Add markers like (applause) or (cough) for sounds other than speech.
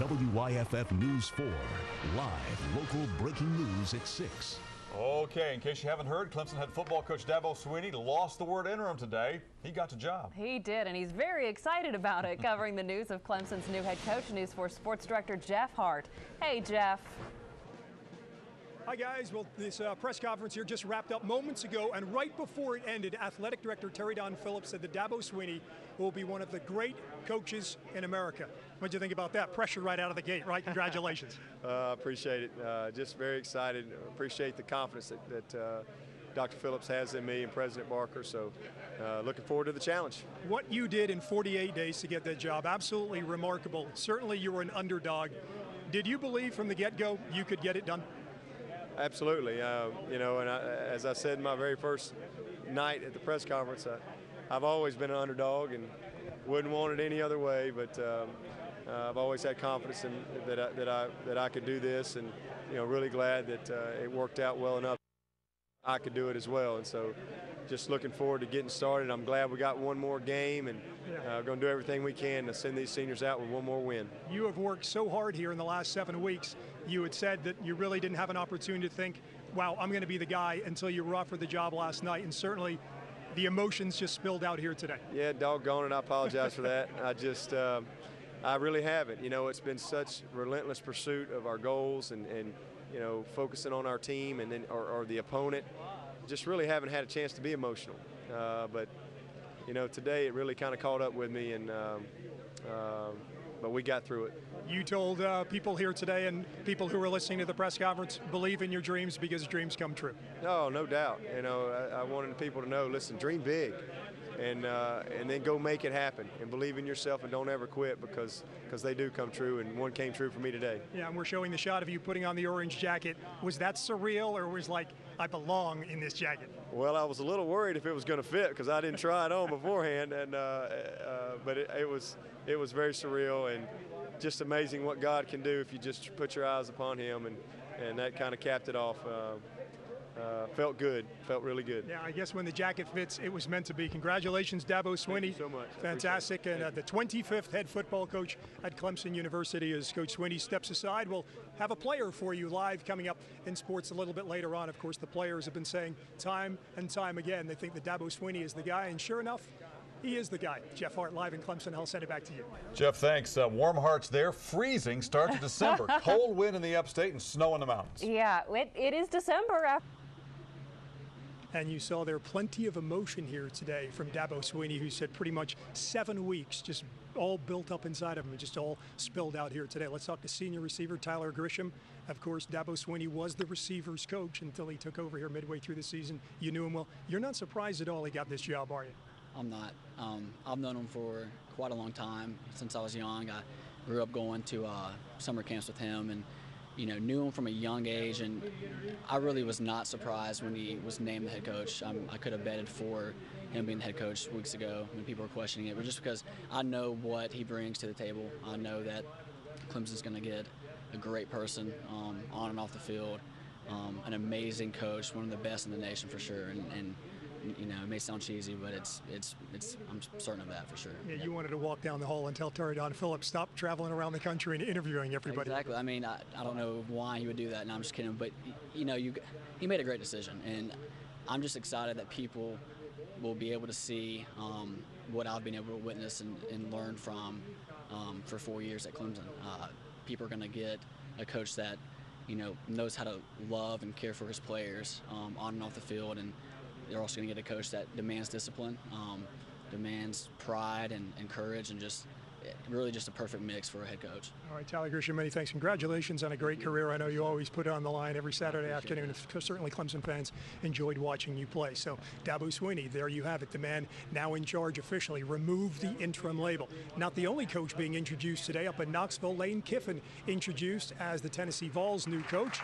WYFF News 4. Live local breaking news at 6. Okay, in case you haven't heard, Clemson head football coach Dabo Swinney lost the word interim today. He got the job. He did, and he's very excited about it. Covering the news of Clemson's new head coach, News 4 Sports Director Jeff Hart. Hey, Jeff. Hi, guys. Well, this uh, press conference here just wrapped up moments ago, and right before it ended, Athletic Director Terry Don Phillips said that Dabo Swinney will be one of the great coaches in America. What do you think about that? Pressure right out of the gate, right? Congratulations. (laughs) uh, appreciate it. Uh, just very excited. Appreciate the confidence that, that uh, Dr. Phillips has in me and President Barker. So, uh, looking forward to the challenge. What you did in 48 days to get that job, absolutely remarkable. Certainly, you were an underdog. Did you believe from the get-go you could get it done? Absolutely. Uh, you know, and I, as I said my very first night at the press conference, uh, I've always been an underdog and wouldn't want it any other way. But um, uh, I've always had confidence in that I, that I that I could do this, and you know, really glad that uh, it worked out well enough. I could do it as well, and so just looking forward to getting started. I'm glad we got one more game, and uh, going to do everything we can to send these seniors out with one more win. You have worked so hard here in the last seven weeks. You had said that you really didn't have an opportunity to think, "Wow, I'm going to be the guy," until you were offered the job last night, and certainly. The emotions just spilled out here today. Yeah, doggone it. I apologize for that. I just, uh, I really haven't. You know, it's been such relentless pursuit of our goals and, and you know, focusing on our team and then or, or the opponent. Just really haven't had a chance to be emotional. Uh, but you know, today it really kind of caught up with me, and um, uh, but we got through it. You told uh, people here today and people who were listening to the press conference, believe in your dreams because dreams come true. No, no doubt. You know, I, I wanted people to know, listen, dream big and uh, and then go make it happen and believe in yourself and don't ever quit because because they do come true and one came true for me today. Yeah, and we're showing the shot of you putting on the orange jacket. Was that surreal or was like I belong in this jacket? Well, I was a little worried if it was going to fit because I didn't try it on beforehand, and uh, uh, but it, it was it was very surreal and just amazing what God can do if you just put your eyes upon Him, and and that kind of capped it off. Uh, uh, felt good. Felt really good. Yeah, I guess when the jacket fits, it was meant to be. Congratulations, Dabo Swinney. so much. Fantastic. And uh, the 25th head football coach at Clemson University as Coach Swinney steps aside. We'll have a player for you live coming up in sports a little bit later on. Of course, the players have been saying time and time again they think that Dabo Swinney is the guy, and sure enough, he is the guy. Jeff Hart live in Clemson. I'll send it back to you. Jeff, thanks. Uh, warm hearts there. Freezing start to December. (laughs) Cold wind in the upstate and snow in the mountains. Yeah, it, it is December. After and you saw there plenty of emotion here today from Dabo Swinney, who said pretty much seven weeks, just all built up inside of him, and just all spilled out here today. Let's talk to senior receiver Tyler Grisham. Of course, Dabo Swinney was the receivers coach until he took over here midway through the season. You knew him well. You're not surprised at all he got this job, are you? I'm not. Um, I've known him for quite a long time since I was young. I grew up going to uh, summer camps with him and you know, knew him from a young age, and I really was not surprised when he was named the head coach. I'm, i could have betted for him being the head coach weeks ago when people were questioning it, but just because I know what he brings to the table, I know that Clemson's going to get a great person um, on and off the field, um, an amazing coach, one of the best in the nation for sure, and, and you know, it may sound cheesy, but it's it's it's I'm certain of that for sure. Yeah, you wanted to walk down the hall and tell Terry Don Phillips stop traveling around the country and interviewing everybody. Exactly. I mean, I, I don't know why he would do that, and I'm just kidding. But you know, you he made a great decision, and I'm just excited that people will be able to see um, what I've been able to witness and, and learn from um, for four years at Clemson. Uh, people are going to get a coach that you know knows how to love and care for his players um, on and off the field, and they're also going to get a coach that demands discipline, um, demands pride and, and courage, and just really just a perfect mix for a head coach. All right, Tyler Grisham, many thanks. Congratulations on a great career. I know you always put it on the line every Saturday afternoon. That. Certainly, Clemson fans enjoyed watching you play. So, Dabo Swinney, there you have it. The man now in charge officially. Remove the interim label. Not the only coach being introduced today up in Knoxville. Lane Kiffin introduced as the Tennessee Vols' new coach.